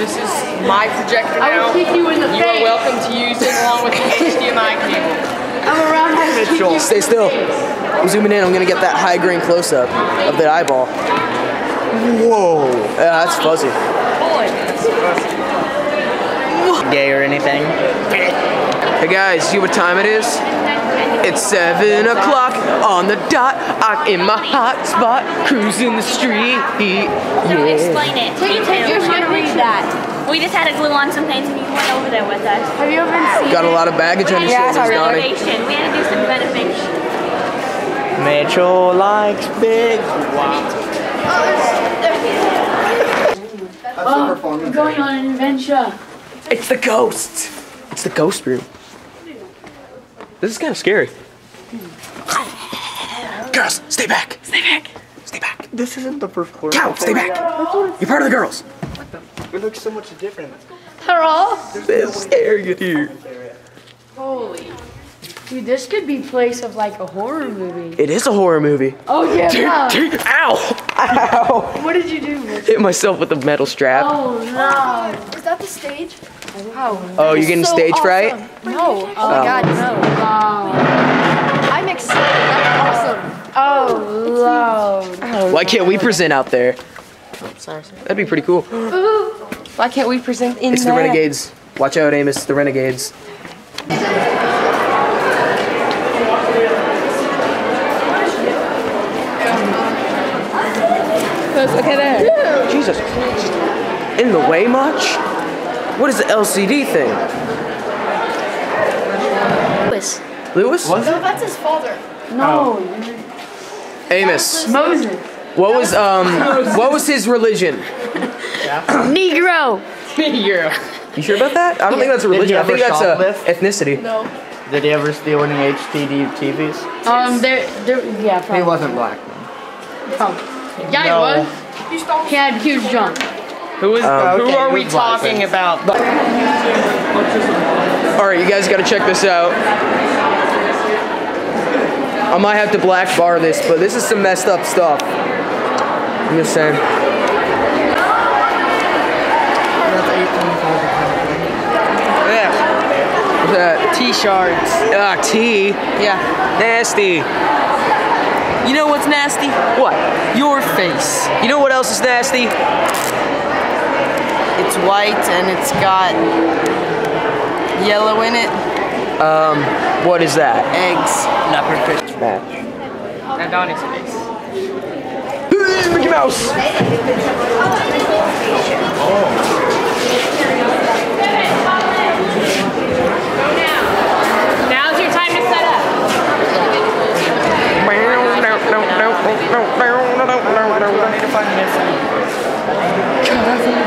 this is my projector I now. will kick you in the You are welcome to use it along with the HDMI cable. I'm around here. to kick you Stay still. face. I'm zooming in. I'm gonna get that high grain close up of the eyeball. Whoa. Yeah, that's fuzzy. Gay or anything? Hey guys, see what time it is? It's seven o'clock on the dot. I'm in my hot spot, cruising the street. So Yeah. explain it. Take, take your hand to read that. We just had to glue on some things and you went over there with us. Have you ever seen Got a lot of baggage on your Yeah, shoulders, Donnie. renovation. We had to do some renovation. Mitchell likes big. Oh, we're going on an adventure. It's the ghost. It's the ghost room. This is kind of scary. Girls, stay back. Stay back. Stay back. This isn't the first quarter. Cow, stay back. You're part of the girls. It looks so much different. Hello. It's scary in here. Holy. Dude, this could be place of like a horror movie. It is a horror movie. Oh yeah. dude Ow! Ow! What did you do? Hit myself with a metal strap. Oh no. Is that the stage? Oh, you're getting So stage awesome. fright? No. Oh, my oh. god, no. Wow. I'm excited. That's awesome. Oh loud. Why can't we present out there? Oh, sorry. That'd be pretty cool. Why can't we present in It's the Renegades. Watch out, Amos. The Renegades. Okay, there. Jesus. In the way much? What is the LCD thing? Lewis. Lewis? No, that's his father. No. Amos. Moses. What was um what was his religion? Negro. yeah. You sure about that? I don't think that's a religion. I think that's a shoplift? ethnicity. No. Did he ever steal any HDD TVs? Um, there, there, yeah, probably. He wasn't black. Probably. Yeah, No. he was. He had huge junk. Who is? Um, who okay, are we talking then? about? All right, you guys got to check this out. I might have to black bar this, but this is some messed up stuff. I'm just saying. Yeah. What's that? T shards. Ah, tea. Yeah. Nasty. You know what's nasty? What? Your face. You know what else is nasty? It's white and it's got yellow in it. What is that? Eggs. Leopard fish. That. And Donnie's face. Mickey Mouse. Now's your time to set up.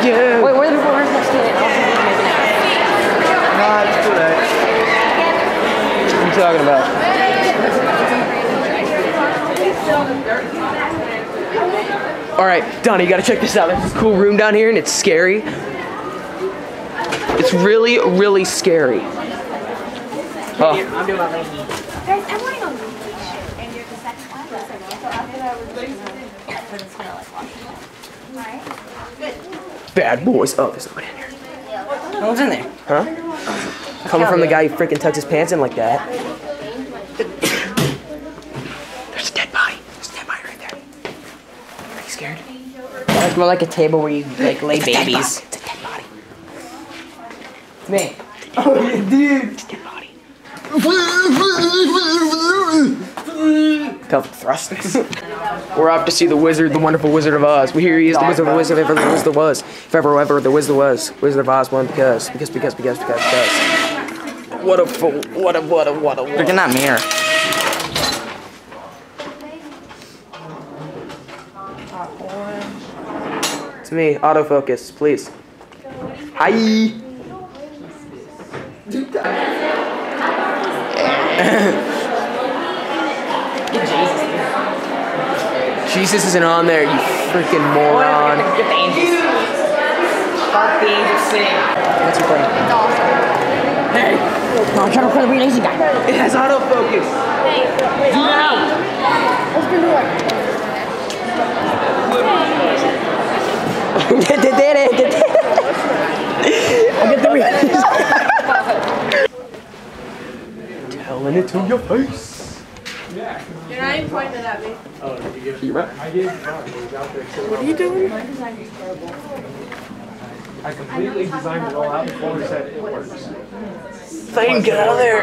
Yeah. Wait, where the where's that standing? No, it's too late. What are you talking about? All right, Donnie, you gotta check this out. There's this cool room down here, and it's scary. It's really, really scary. Oh, Guys, I'm wearing a t-shirt. And you're the second one? The second one. That, we're going to But it's gonna like wash it. Alright. bad boys. Oh, there's nobody in here. No one's in there. Huh? Coming from the guy who freaking tucks his pants in like that. There's a dead body. There's a dead body right there. Are you scared? It's more like a table where you like lay It's a dead babies. body. It's a dead body. Me. Oh, it's a dead body. Pelvic thrust. We're off to see the wizard, the wonderful Wizard of Oz. We hear he is the wizard of Wizard if ever the wizard was. If ever, ever the wizard was. Wizard of Oz won because, because, because, because, because, because. What a fool. What a, what a, what a, Look what in that mirror. To me, autofocus, please. Hi. Jesus isn't on there, you freaking moron about the age of sin. That's recording. It's awesome. Hey! No, I'm trying to record a really lazy guy. It has autofocus. Hey. Do it out. Let's do it. It, did it. I get the. Telling it to your face. Yeah. You're not even pointing at me. Oh, you get it? I did. What are you doing? I completely designed it all out before we said it works. Thane, get out of there.